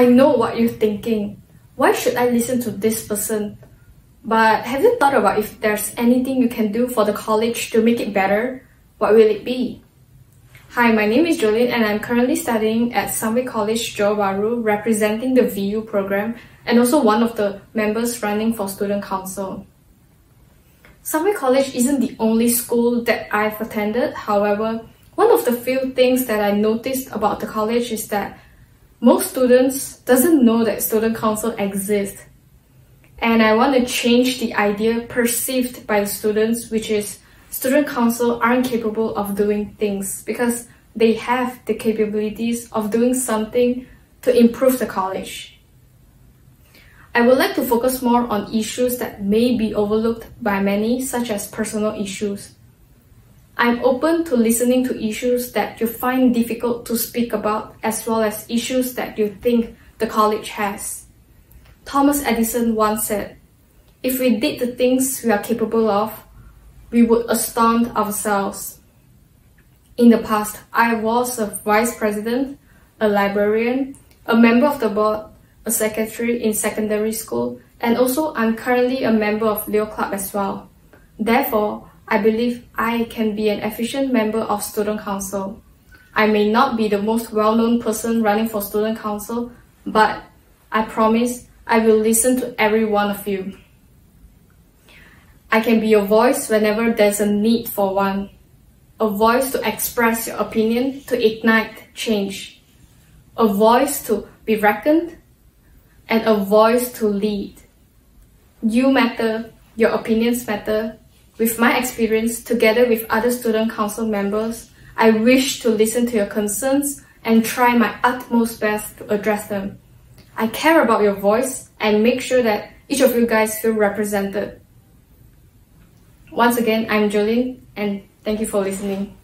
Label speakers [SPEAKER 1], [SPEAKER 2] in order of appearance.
[SPEAKER 1] I know what you're thinking. Why should I listen to this person? But have you thought about if there's anything you can do for the college to make it better? What will it be? Hi, my name is Jolene and I'm currently studying at Sunway College Johor Bahru representing the VU program and also one of the members running for Student Council. Sunway College isn't the only school that I've attended. However, one of the few things that I noticed about the college is that most students doesn't know that student council exists. And I want to change the idea perceived by the students, which is student council aren't capable of doing things because they have the capabilities of doing something to improve the college. I would like to focus more on issues that may be overlooked by many, such as personal issues. I'm open to listening to issues that you find difficult to speak about, as well as issues that you think the college has. Thomas Edison once said, If we did the things we are capable of, we would astound ourselves. In the past, I was a vice president, a librarian, a member of the board, a secretary in secondary school, and also I'm currently a member of Leo Club as well. Therefore, I believe I can be an efficient member of Student Council. I may not be the most well-known person running for Student Council, but I promise I will listen to every one of you. I can be your voice whenever there's a need for one. A voice to express your opinion, to ignite change. A voice to be reckoned and a voice to lead. You matter, your opinions matter. With my experience, together with other student council members, I wish to listen to your concerns and try my utmost best to address them. I care about your voice and make sure that each of you guys feel represented. Once again, I'm Jolene and thank you for listening.